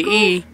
E